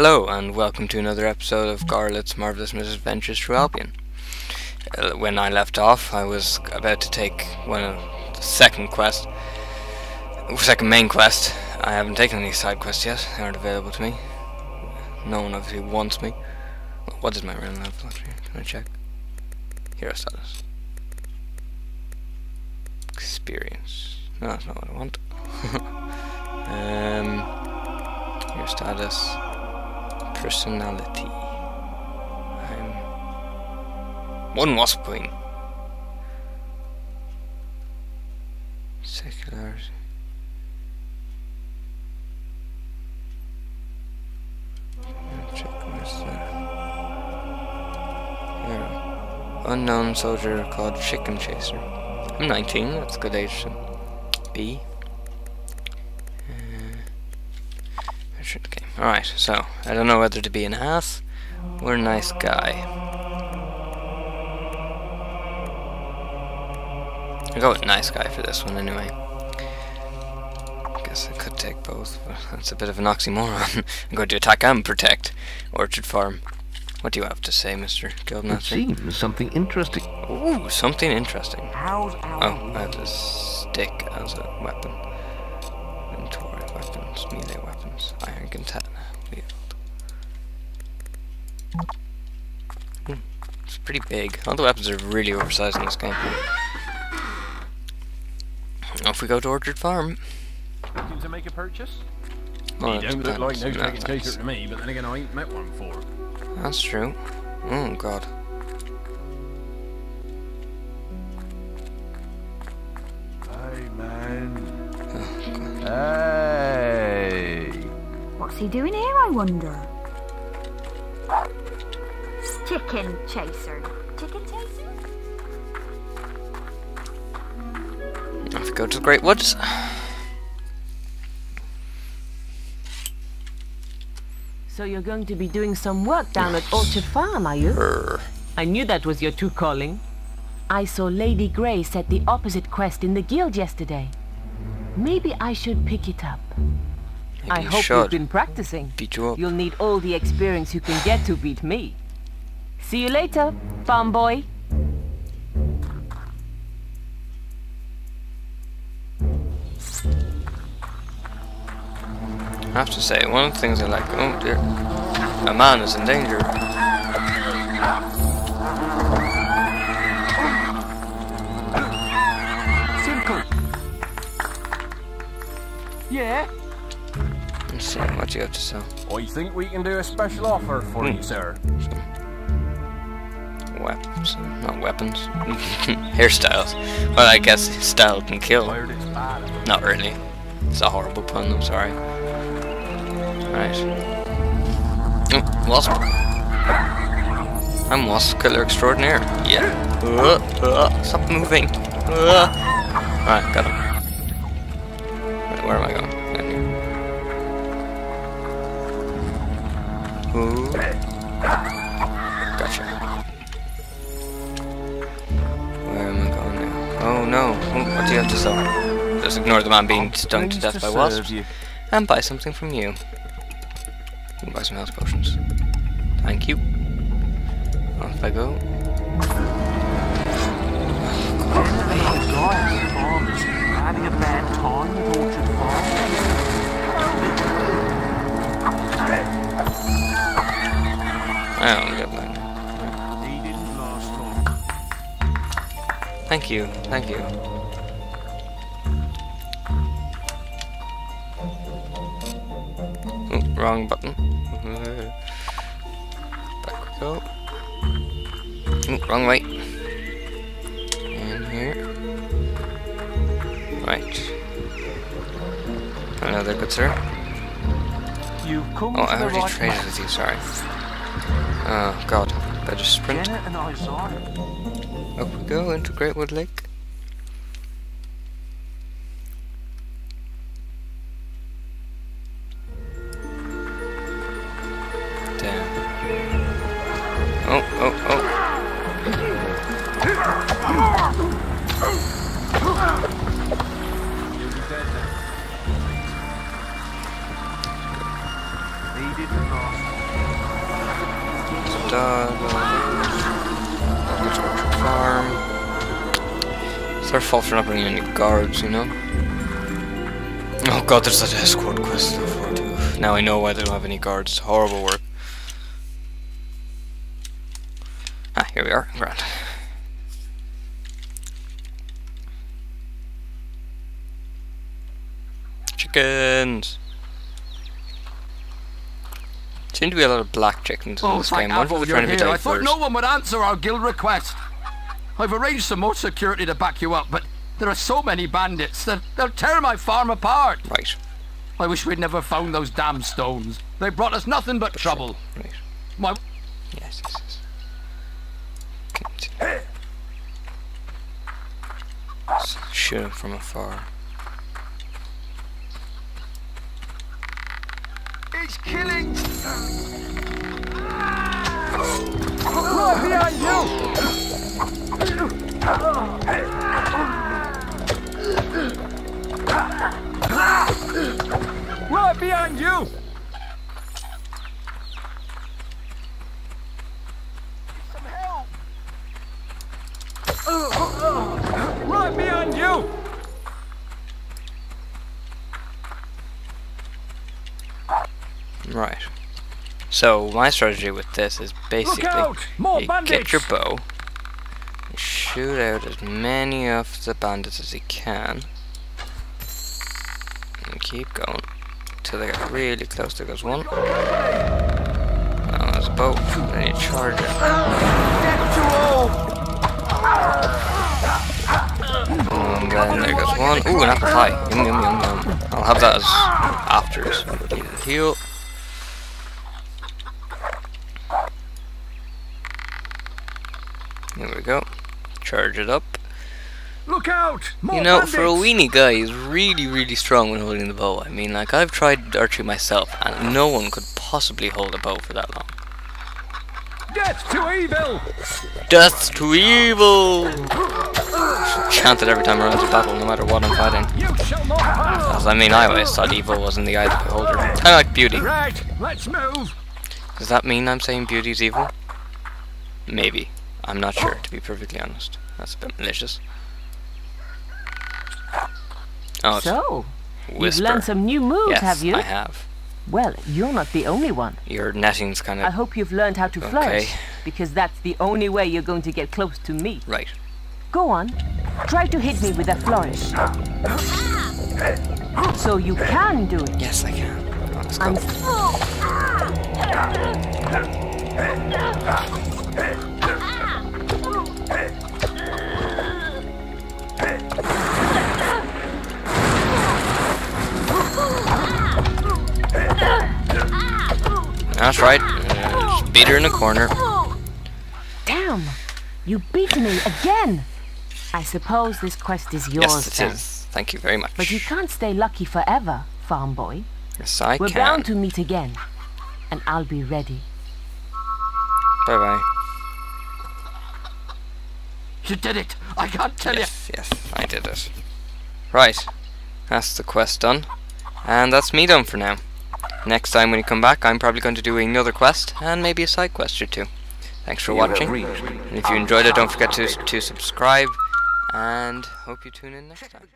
Hello, and welcome to another episode of Garlet's Marvelous Misadventures Through Albion. Uh, when I left off, I was about to take one of the second quest, second main quest. I haven't taken any side quests yet; they aren't available to me. No one obviously wants me. What is my renown level? Can I check? Hero status. Experience. No, that's not what I want. um, hero status personality. I'm one wasp queen. Secularity. Unknown soldier called Chicken Chaser. I'm 19, that's a good age to be. Alright, so, I don't know whether to be an ass or a nice guy. I'll go with nice guy for this one anyway. I guess I could take both, but that's a bit of an oxymoron. I'm going to attack and protect Orchard Farm. What do you have to say, Mr. Guildmaster? It seems something interesting. Ooh, something interesting. How's oh, I have a stick as a weapon. Inventory weapons, melee weapons, iron katana. Hmm, it's pretty big. All the weapons are really oversized in this game. Off we go to Orchard Farm. Looking to make a purchase? Oh, you don't look like no chicken chaser to me, but then again I ain't met one before. That's true. Oh god. Hey man. Oh, hey. What's he doing here, I wonder? Chicken chaser. Chicken chaser? Off we go to the Great Woods. So you're going to be doing some work down at Orchard Farm, are you? Brr. I knew that was your true calling. I saw Lady Grey set the opposite quest in the guild yesterday. Maybe I should pick it up. I you hope should. you've been practicing. Beat you up. You'll need all the experience you can get to beat me. See you later, farm boy. I have to say, one of the things I like, oh dear, a man is in danger. Simple. Yeah? What do you have to sell? I think we can do a special offer for Hmm. you, sir. Weapons, not weapons. Hairstyles. Well, I guess style can kill. Heard it's bad. Not really. It's a horrible pun, I'm sorry. Right. Oh, wasp. I'm wasp killer extraordinaire. Yeah. Uh, uh, stop moving. Uh. Alright, got him. Right, where am I going? Gotcha. Where am I going now? Oh no. Oh, what do you have to sell? Just ignore the man being stung to death by wasps. And buy something from you. You buy some health potions. Thank you. Off I go. Oh, Having Thank you. Thank you. Oh, wrong button. Back we go. Oh, wrong way. In here. Right. Another good sir. You've come Oh, I already right traded place. with you, sorry. Oh, God. Better sprint. Janet and I saw. Up we go into Greatwood Lake. Damn. Oh, oh, oh. You'll be dead now. He didn't last dog. Farm. It's their fault for not bringing any guards, you know? Oh god, there's that escort quest to look forward to. Now I know why they don't have any guards. Horrible work. Ah, here we are. Grand. Chickens! Seem to be a lot of black chickens in Oh, this game. What trying to be here. I thought no one would answer our guild request. I've arranged some more security to back you up, but there are so many bandits that they'll tear my farm apart. Right, I wish we'd never found those damn stones. They brought us nothing but trouble. right. My Yes, yes, yes. Continue. Shoot him from afar. it's killing. Right behind you! Right behind you! Right. So my strategy with this is basically you get bandits! your bow, you shoot out as many of the bandits as you can, and keep going till they get really close. There goes one. Now there's a bow. Then you charge it. And then there goes one. Ooh, an apple pie. Yum yum yum yum. I'll have that as afters. Need heal. Here we go. Charge it up. Look out! More You know, bandits! for a weenie guy, he's really, really strong when holding the bow. I mean, like, I've tried archery myself, and no one could possibly hold a bow for that long. Death to evil! Death to evil! Chant it every time I run into battle, no matter what I'm fighting. You shall not pass! As I mean, I always thought evil was in the eye of the beholder. Kind of like beauty. Right, let's move! Does that mean I'm saying beauty's evil? Maybe. I'm not sure, to be perfectly honest. That's a bit malicious. Oh, it's So, you've learned some new moves, yes, have you? I have. Well, you're not the only one. Your netting's kind of... I hope you've learned how to flourish, Okay. because that's the only way you're going to get close to me. right. Go on, try to hit me with a flourish. So you can do it. Yes, I can. Oh, let's go. I'm That's right. Uh, just beat her in the corner. Damn! You beat me again! I suppose this quest is yours Yes, it then. is. Thank you very much. But you can't stay lucky forever, farm boy. Yes, I We're can. bound to meet again. And I'll be ready. Bye bye. You did it. I can't tell you. Yes, yes, I did it. Right. That's the quest done. And that's me done for now. Next time when you come back, I'm probably going to do another quest and maybe a side quest or two. Thanks for watching. And if you enjoyed it, don't forget to, to subscribe. And hope you tune in next time.